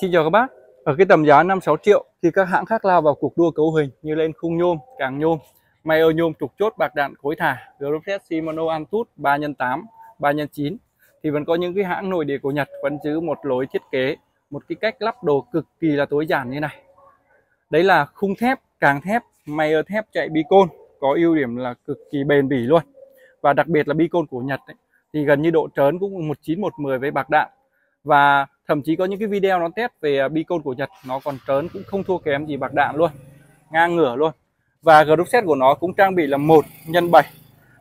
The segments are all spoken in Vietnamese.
Xin chào các bác. Ở cái tầm giá 5-6 triệu thì các hãng khác lao vào cuộc đua cấu hình như lên khung nhôm, càng nhôm, Mayer nhôm trục chốt bạc đạn khối thả, Groflex Shimano Antut 3x8, 3x9 thì vẫn có những cái hãng nội địa của Nhật vẫn giữ một lối thiết kế, một cái cách lắp đồ cực kỳ là tối giản như này. Đấy là khung thép, càng thép, Mayer thép chạy bicon có ưu điểm là cực kỳ bền bỉ luôn. Và đặc biệt là bicon của Nhật ấy, thì gần như độ trớn cũng 19 110 với bạc đạn và thậm chí có những cái video nó test về à, bicon của Nhật, nó còn trớn cũng không thua kém gì bạc đạn luôn, ngang ngửa luôn. Và group set của nó cũng trang bị là một nhân 7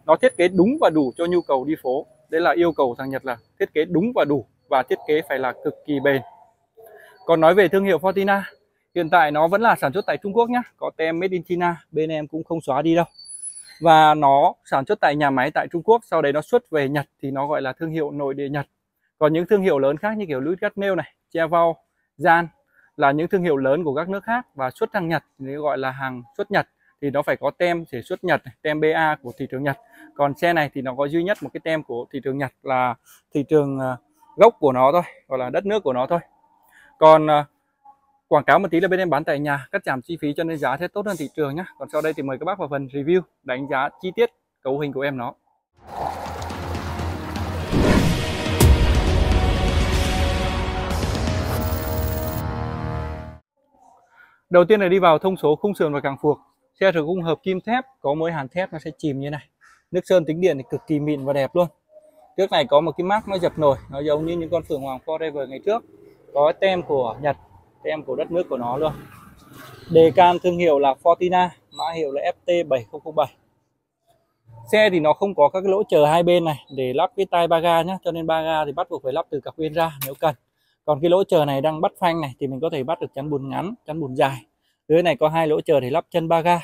nó thiết kế đúng và đủ cho nhu cầu đi phố. Đấy là yêu cầu thằng Nhật là thiết kế đúng và đủ và thiết kế phải là cực kỳ bền. Còn nói về thương hiệu Fortina hiện tại nó vẫn là sản xuất tại Trung Quốc nhé có tem made in China, bên em cũng không xóa đi đâu. Và nó sản xuất tại nhà máy tại Trung Quốc, sau đấy nó xuất về Nhật thì nó gọi là thương hiệu nội địa Nhật còn những thương hiệu lớn khác như kiểu Louis Gatnell này, Chevrolet Gian là những thương hiệu lớn của các nước khác và xuất sang Nhật, thì gọi là hàng xuất Nhật, thì nó phải có tem để xuất Nhật tem BA của thị trường Nhật. Còn xe này thì nó có duy nhất một cái tem của thị trường Nhật là thị trường à, gốc của nó thôi, gọi là đất nước của nó thôi. Còn à, quảng cáo một tí là bên em bán tại nhà, cắt giảm chi phí cho nên giá sẽ tốt hơn thị trường nhé còn sau đây thì mời các bác vào phần review, đánh giá chi tiết cấu hình của em nó. Đầu tiên là đi vào thông số khung sườn và càng phuộc. Xe sử dụng hợp kim thép, có mỗi hàn thép nó sẽ chìm như này. Nước sơn tính điện thì cực kỳ mịn và đẹp luôn. Trước này có một cái mác nó dập nổi, nó giống như những con phượng hoàng Forever ngày trước. Có tem của Nhật, tem của đất nước của nó luôn. Đề can thương hiệu là Fortina, mã hiệu là FT7007. Xe thì nó không có các cái lỗ chờ hai bên này để lắp cái tay ba ga nhá, cho nên ba ga thì bắt buộc phải lắp từ cặp yên ra nếu cần còn cái lỗ chờ này đang bắt phanh này thì mình có thể bắt được chắn bùn ngắn, chắn bùn dài. Dưới này có hai lỗ chờ để lắp chân ba ga.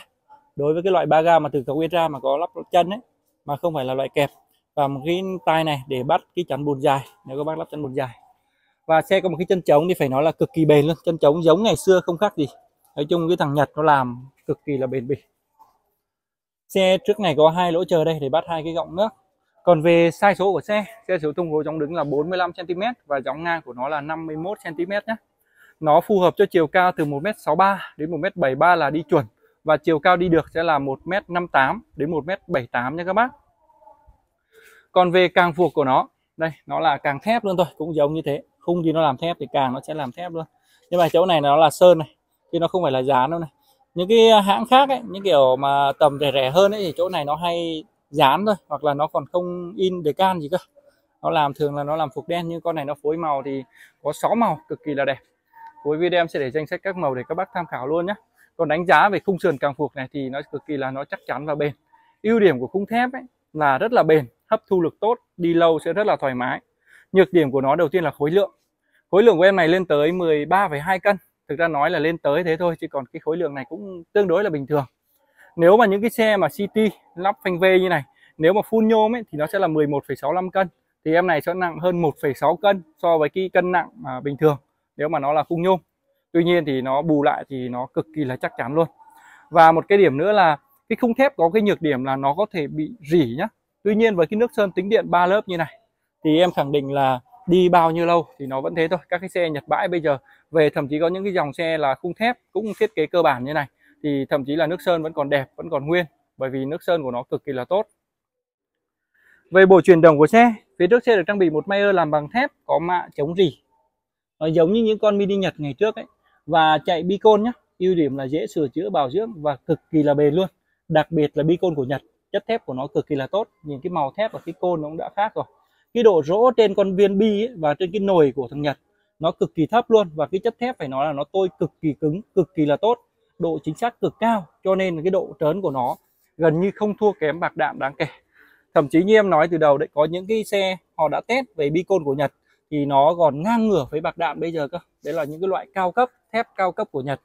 Đối với cái loại ba ga mà từ cầu nguyên ra mà có lắp chân ấy, mà không phải là loại kẹp. Và một cái tay này để bắt cái chắn bùn dài, nếu các bác lắp chân bùn dài. Và xe có một cái chân trống thì phải nói là cực kỳ bền luôn. Chân trống giống ngày xưa không khác gì. Nói chung cái thằng Nhật nó làm cực kỳ là bền bỉ. Xe trước này có hai lỗ chờ đây để bắt hai cái gọng nước còn về sai số của xe, xe số dụng gối chống đứng là 45cm và dõng ngang của nó là 51cm nhé. Nó phù hợp cho chiều cao từ 1m63 đến 1m73 là đi chuẩn và chiều cao đi được sẽ là 1m58 đến 1m78 nha các bác. Còn về càng phuộc của nó, đây nó là càng thép luôn thôi, cũng giống như thế. Khung thì nó làm thép thì càng nó sẽ làm thép luôn. Nhưng mà chỗ này nó là sơn này, chứ nó không phải là dán đâu này. Những cái hãng khác ấy, những kiểu mà tầm rẻ rẻ hơn ấy thì chỗ này nó hay dán thôi hoặc là nó còn không in đề can gì cơ. Nó làm thường là nó làm phục đen nhưng con này nó phối màu thì có 6 màu cực kỳ là đẹp. Cuối video em sẽ để danh sách các màu để các bác tham khảo luôn nhé còn đánh giá về khung sườn càng phục này thì nó cực kỳ là nó chắc chắn và bền. Ưu điểm của khung thép ấy là rất là bền hấp thu lực tốt đi lâu sẽ rất là thoải mái. Nhược điểm của nó đầu tiên là khối lượng. Khối lượng của em này lên tới 13,2 cân. Thực ra nói là lên tới thế thôi chứ còn cái khối lượng này cũng tương đối là bình thường nếu mà những cái xe mà city lắp phanh V như này nếu mà full nhôm ấy thì nó sẽ là 11,65 cân. Thì em này sẽ nặng hơn 1,6 cân so với cái cân nặng mà bình thường nếu mà nó là khung nhôm. Tuy nhiên thì nó bù lại thì nó cực kỳ là chắc chắn luôn. Và một cái điểm nữa là cái khung thép có cái nhược điểm là nó có thể bị rỉ nhá. Tuy nhiên với cái nước sơn tính điện 3 lớp như này thì em khẳng định là đi bao nhiêu lâu thì nó vẫn thế thôi. Các cái xe nhật bãi bây giờ về thậm chí có những cái dòng xe là khung thép cũng thiết kế cơ bản như này thì thậm chí là nước sơn vẫn còn đẹp vẫn còn nguyên bởi vì nước sơn của nó cực kỳ là tốt. Về bộ chuyển động của xe phía trước xe được trang bị một Mayer làm bằng thép có mạ chống rỉ. Nó giống như những con mini Nhật ngày trước ấy và chạy bicon nhá. Ưu điểm là dễ sửa chữa bảo dưỡng và cực kỳ là bền luôn. Đặc biệt là bicon của Nhật chất thép của nó cực kỳ là tốt. Nhìn cái màu thép và cái côn nó cũng đã khác rồi. Cái độ rỗ trên con viên bi ấy, và trên cái nồi của thằng Nhật nó cực kỳ thấp luôn và cái chất thép phải nói là nó tôi cực kỳ cứng cực kỳ là tốt độ chính xác cực cao, cho nên cái độ trớn của nó gần như không thua kém bạc đạn đáng kể. Thậm chí như em nói từ đầu đấy, có những cái xe họ đã test về bicon của Nhật thì nó còn ngang ngửa với bạc đạn bây giờ cơ. Đấy là những cái loại cao cấp, thép cao cấp của Nhật.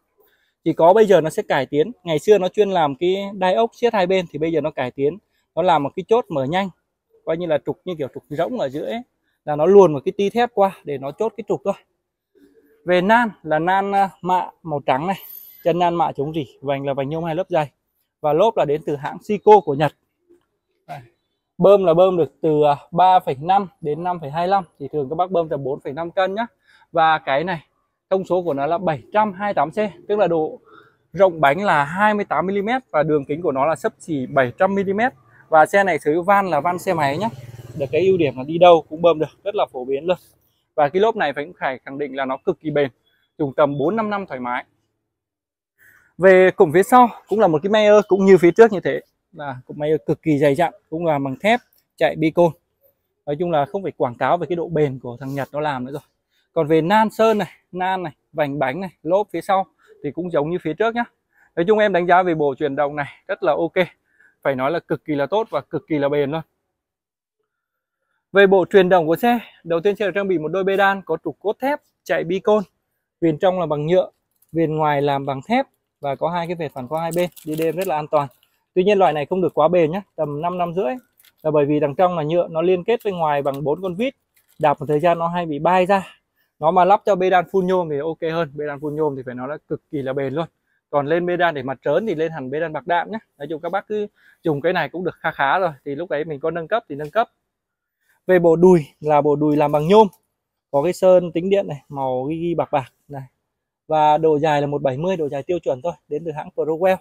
Chỉ có bây giờ nó sẽ cải tiến. Ngày xưa nó chuyên làm cái đai ốc siết hai bên thì bây giờ nó cải tiến. Nó làm một cái chốt mở nhanh, coi như là trục như kiểu trục rỗng ở giữa ấy, là nó luồn một cái ti thép qua để nó chốt cái trục thôi. Về nan là nan à, mạ màu trắng này chân nan mạ chống rỉ vành là vành nhôm hai lớp dày. Và lốp là đến từ hãng Sico của Nhật. Bơm là bơm được từ 3,5 à, đến 5,25 thì thường các bác bơm từ 4,5 cân nhá. Và cái này thông số của nó là 728C tức là độ rộng bánh là 28mm và đường kính của nó là sấp xỉ 700mm và xe này sử dụng van là van xe máy nhé được cái ưu điểm là đi đâu cũng bơm được rất là phổ biến luôn. Và cái lốp này phải cũng phải khẳng định là nó cực kỳ bền dùng tầm 4 5 năm thoải mái về cổng phía sau, cũng là một cái Mayer cũng như phía trước như thế. Là cụm Mayer cực kỳ dày dặn, cũng là bằng thép, chạy bicon nói chung là không phải quảng cáo về cái độ bền của thằng Nhật nó làm nữa rồi. Còn về nan sơn này, nan này, vành bánh này, lốp phía sau thì cũng giống như phía trước nhá. Nói chung em đánh giá về bộ chuyển động này rất là ok. Phải nói là cực kỳ là tốt và cực kỳ là bền luôn. Về bộ truyền động của xe, đầu tiên sẽ được trang bị một đôi bê đan có trục cốt thép, chạy bicon viền trong là bằng nhựa, viền ngoài làm bằng thép và có hai cái vệt phản quang hai bên đi đêm rất là an toàn. Tuy nhiên loại này không được quá bền nhé tầm 5 năm rưỡi. Là bởi vì đằng trong là nhựa nó liên kết với ngoài bằng bốn con vít đạp một thời gian nó hay bị bay ra. Nó mà lắp cho bê đan phun nhôm thì ok hơn bê đan phun nhôm thì phải nói là cực kỳ là bền luôn. Còn lên bê đan để mặt trớn thì lên hẳn bê đan bạc đạm nhé nói chung các bác cứ dùng cái này cũng được kha khá rồi thì lúc ấy mình có nâng cấp thì nâng cấp. Về bộ đùi là bộ đùi làm bằng nhôm. Có cái sơn tính điện này màu ghi, ghi bạc bạc và độ dài là 170 độ dài tiêu chuẩn thôi, đến từ hãng Prowell.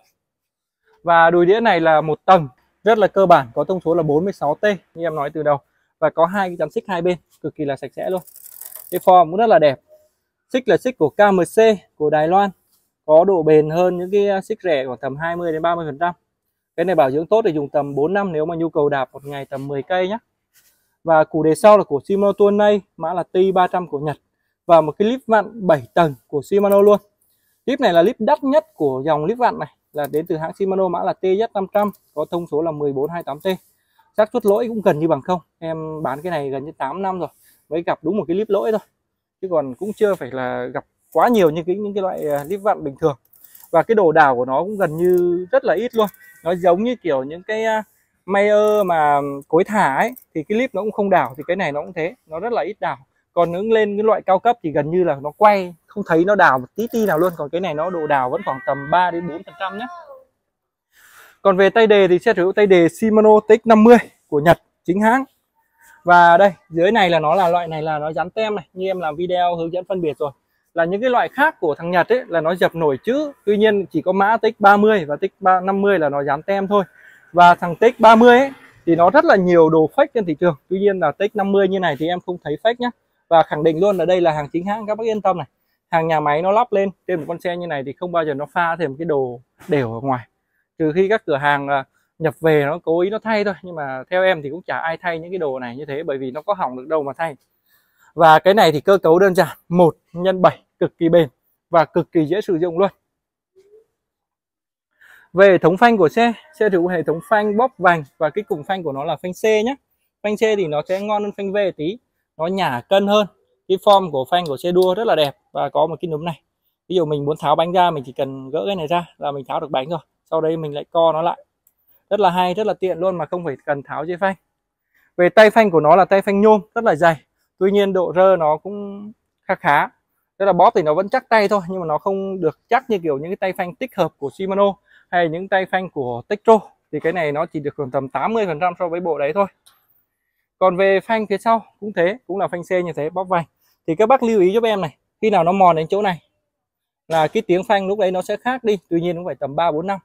Và đùi đĩa này là một tầng, rất là cơ bản, có thông số là 46T như em nói từ đầu. Và có hai cái chắn xích hai bên, cực kỳ là sạch sẽ luôn. Cái form cũng rất là đẹp. Xích là xích của KMC của Đài Loan. Có độ bền hơn những cái xích rẻ khoảng tầm 20 đến 30 phần trăm. Cái này bảo dưỡng tốt thì dùng tầm 4 năm nếu mà nhu cầu đạp một ngày tầm 10 cây nhé và củ đề sau là của Shimano Tuonei mã là T300 của Nhật và một cái lip vặn 7 tầng của Shimano luôn. Lip này là lip đắt nhất của dòng lip vặn này, là đến từ hãng Shimano mã là TZ500 có thông số là 1428T xác suất lỗi cũng gần như bằng không, em bán cái này gần như 8 năm rồi, mới gặp đúng một cái clip lỗi thôi. Chứ còn cũng chưa phải là gặp quá nhiều như cái, những cái loại à, clip vặn bình thường. Và cái đồ đào của nó cũng gần như rất là ít luôn. Nó giống như kiểu những cái à, Mayer mà cối thả ấy, thì cái clip nó cũng không đảo thì cái này nó cũng thế, nó rất là ít đảo còn những lên cái loại cao cấp thì gần như là nó quay, không thấy nó đào một tí ti nào luôn. Còn cái này nó độ đào vẫn khoảng tầm 3 đến 4 phần trăm nhé. Còn về tay đề thì sẽ sử dụng tay đề Shimano TX50 của Nhật, chính hãng. Và đây, dưới này là nó là loại này là nó dán tem này. Như em làm video hướng dẫn phân biệt rồi. Là những cái loại khác của thằng Nhật ấy, là nó dập nổi chữ tuy nhiên chỉ có mã TX30 và TX50 là nó dán tem thôi. Và thằng TX30 ấy, thì nó rất là nhiều đồ fake trên thị trường. Tuy nhiên là TX50 như này thì em không thấy fake nhé và khẳng định luôn là đây là hàng chính hãng, các bác yên tâm này. Hàng nhà máy nó lắp lên trên một con xe như này thì không bao giờ nó pha thêm cái đồ đều ở ngoài. Trừ khi các cửa hàng à, nhập về nó cố ý nó thay thôi, nhưng mà theo em thì cũng chả ai thay những cái đồ này như thế, bởi vì nó có hỏng được đâu mà thay. Và cái này thì cơ cấu đơn giản, một nhân 7 cực kỳ bền và cực kỳ dễ sử dụng luôn. Về hệ thống phanh của xe xe thì hệ thống phanh bóp vành và cái cụm phanh của nó là phanh C nhé phanh C thì nó sẽ ngon hơn phanh V tí nó nhả cân hơn. Cái form của phanh của xe đua rất là đẹp và có một cái núm này. Ví dụ mình muốn tháo bánh ra, mình chỉ cần gỡ cái này ra là mình tháo được bánh rồi. Sau đây mình lại co nó lại. Rất là hay, rất là tiện luôn mà không phải cần tháo dây phanh. Về tay phanh của nó là tay phanh nhôm, rất là dày. Tuy nhiên độ rơ nó cũng khá khá. Tức là bóp thì nó vẫn chắc tay thôi, nhưng mà nó không được chắc như kiểu những cái tay phanh tích hợp của Shimano hay những tay phanh của Tektro thì cái này nó chỉ được khoảng tầm 80 phần trăm so với bộ đấy thôi còn về phanh phía sau, cũng thế, cũng là phanh C như thế, bóp vành thì các bác lưu ý giúp em này, khi nào nó mòn đến chỗ này, là cái tiếng phanh lúc đấy nó sẽ khác đi, tuy nhiên cũng phải tầm 3 4 năm.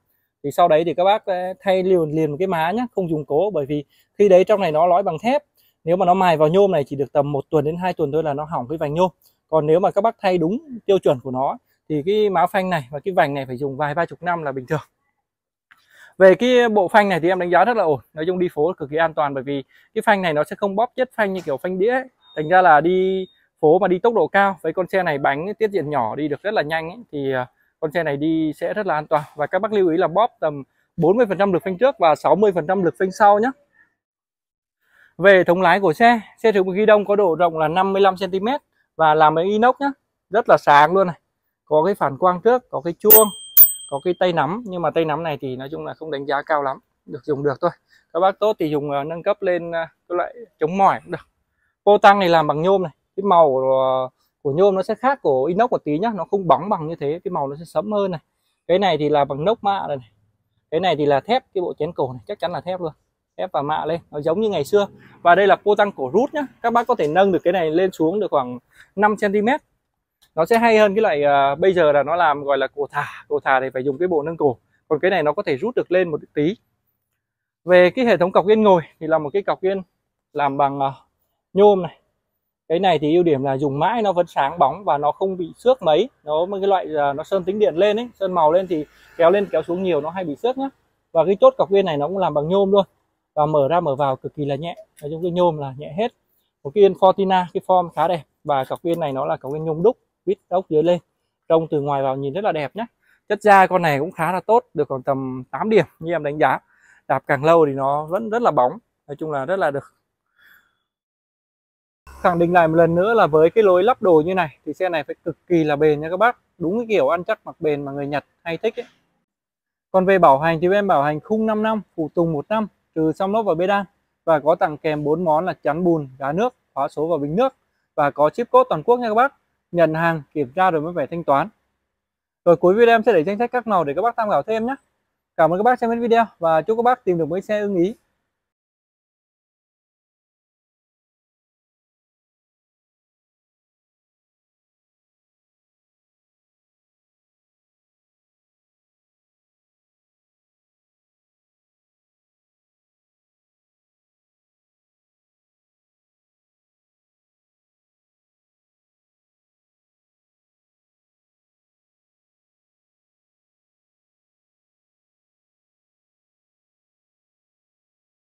Thì sau đấy thì các bác thay liền liền một cái má nhé không dùng cố, bởi vì khi đấy trong này nó lõi bằng thép, nếu mà nó mài vào nhôm này chỉ được tầm một tuần đến hai tuần thôi là nó hỏng cái vành nhôm. Còn nếu mà các bác thay đúng tiêu chuẩn của nó, thì cái má phanh này và cái vành này phải dùng vài ba chục năm là bình thường về cái bộ phanh này thì em đánh giá rất là ổn. Nói chung đi phố cực kỳ an toàn bởi vì cái phanh này nó sẽ không bóp chết phanh như kiểu phanh đĩa ấy. thành ra là đi phố mà đi tốc độ cao với con xe này bánh tiết diện nhỏ đi được rất là nhanh ấy, thì à, con xe này đi sẽ rất là an toàn. Và các bác lưu ý là bóp tầm 40% lực phanh trước và 60% lực phanh sau nhé về hệ thống lái của xe xe sử dụng ghi đông có độ rộng là 55 cm và làm bằng inox nhé rất là sáng luôn này. Có cái phản quang trước có cái chuông có cái tay nắm nhưng mà tay nắm này thì nói chung là không đánh giá cao lắm được dùng được thôi. Các bác tốt thì dùng uh, nâng cấp lên uh, cái loại chống mỏi cũng được. Vô tăng này làm bằng nhôm này cái màu uh, của nhôm nó sẽ khác của inox một tí nhá nó không bóng bằng như thế cái màu nó sẽ sẫm hơn này. Cái này thì là bằng nốc mạ này. Cái này thì là thép cái bộ chén cổ này chắc chắn là thép luôn. Thép và mạ lên nó giống như ngày xưa. Và đây là cô tăng cổ rút nhá. Các bác có thể nâng được cái này lên xuống được khoảng 5 cm nó sẽ hay hơn cái loại uh, bây giờ là nó làm gọi là cổ thả. Cổ thả thì phải dùng cái bộ nâng cổ còn cái này nó có thể rút được lên một tí. Về cái hệ thống cọc yên ngồi thì là một cái cọc yên làm bằng uh, nhôm này. Cái này thì ưu điểm là dùng mãi nó vẫn sáng bóng và nó không bị xước mấy. Nó mấy cái loại uh, nó sơn tính điện lên ấy sơn màu lên thì kéo lên kéo xuống nhiều nó hay bị xước nhá. Và cái chốt cọc yên này nó cũng làm bằng nhôm luôn. Và mở ra mở vào cực kỳ là nhẹ. Nói chung cái nhôm là nhẹ hết. Một cái yên Fortina cái form khá đẹp. Và cọc yên này nó là cọc yên nhôm đúc vít ốc dưới lên. Trông từ ngoài vào nhìn rất là đẹp nhé chất da con này cũng khá là tốt, được còn tầm 8 điểm như em đánh giá. Đạp càng lâu thì nó vẫn rất là bóng, nói chung là rất là được. Khẳng định lại một lần nữa là với cái lối lắp đồ như này thì xe này phải cực kỳ là bền nha các bác. Đúng cái kiểu ăn chắc mặc bền mà người Nhật hay thích ấy. Còn về bảo hành thì em bảo hành khung 5 năm, phụ tùng 1 năm, trừ xong lốp và bê đan. Và có tặng kèm 4 món là chắn bùn gá nước, khóa số và bình nước. Và có chip code toàn quốc nha các bác nhận hàng, kiểm tra rồi mới phải thanh toán. Rồi cuối video em sẽ để danh sách các màu để các bác tham khảo thêm nhé. Cảm ơn các bác xem hết video và chúc các bác tìm được mấy xe ưng ý.